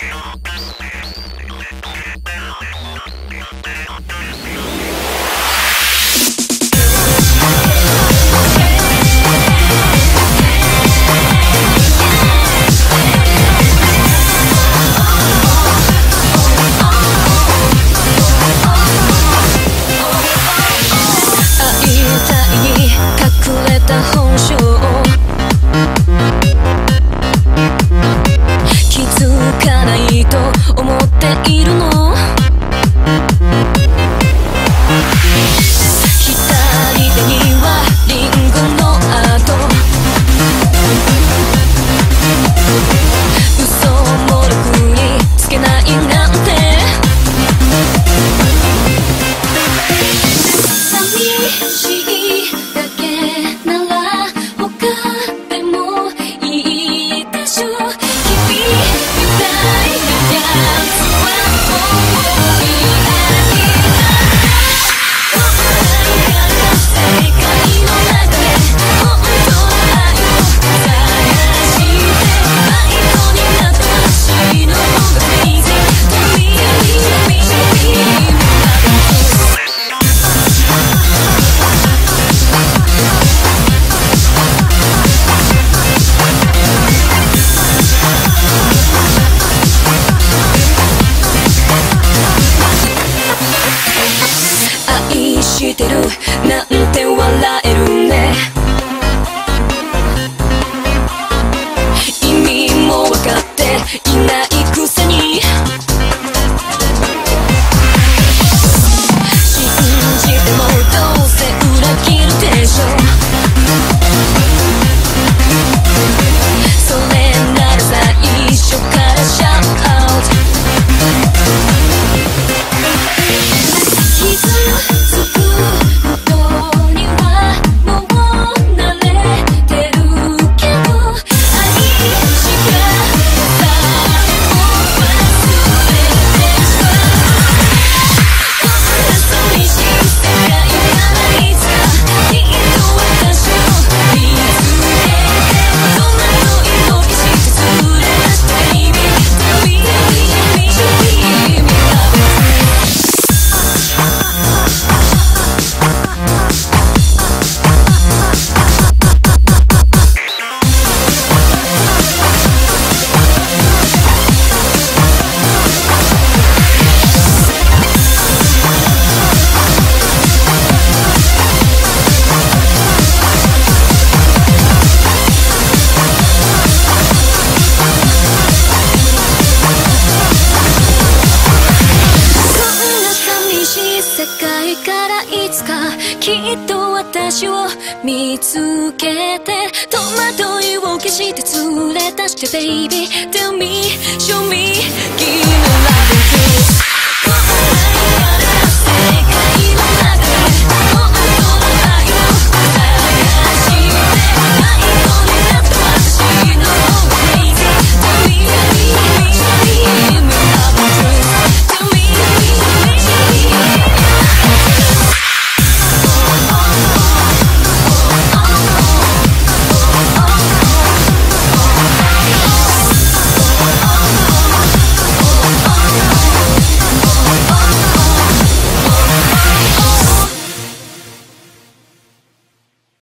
Thank you. きてる。っと私を見つけて戸惑いを消して連れ出して Baby Tell me, show me l i